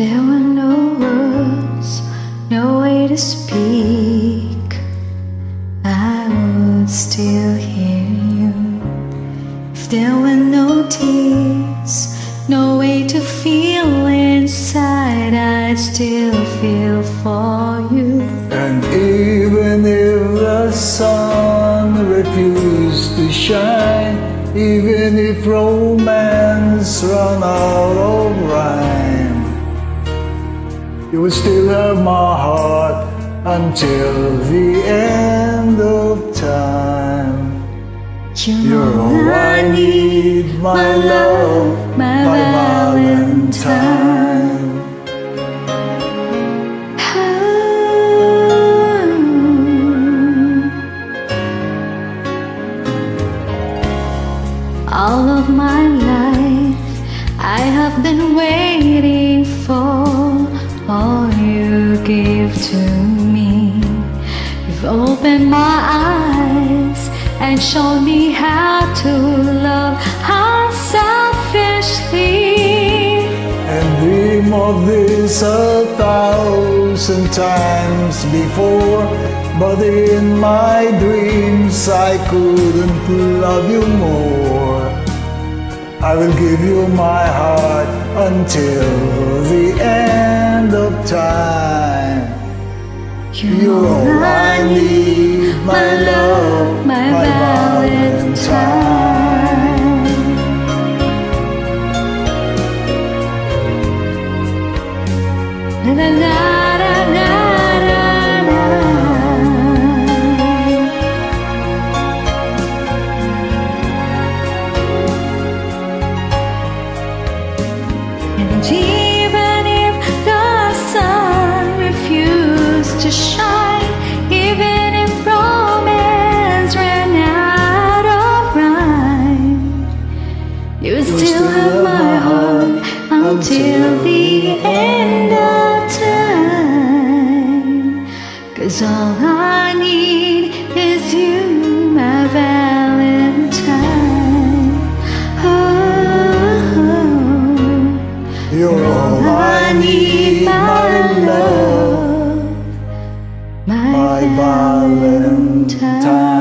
words, no way to speak, I would still hear you. If there were no tears, no way to feel inside, I'd still feel for you. And even if the sun refused to shine, even if romance run out still have my heart until the end of time. You're all I need, my love, my. Valentine. All of my life, I have been waiting to me. You've opened my eyes and shown me how to love unselfishly. And dream of this a thousand times before But in my dreams I couldn't love you more I will give you my heart until the end of time You're all I need, my love, my my Valentine. And to shine, even if romance ran out of rhyme, you still have my heart until the end of time. Cause all I need is you, my Valentine. Oh, You're oh, all oh. I need, my love my my Valentine. Valentine.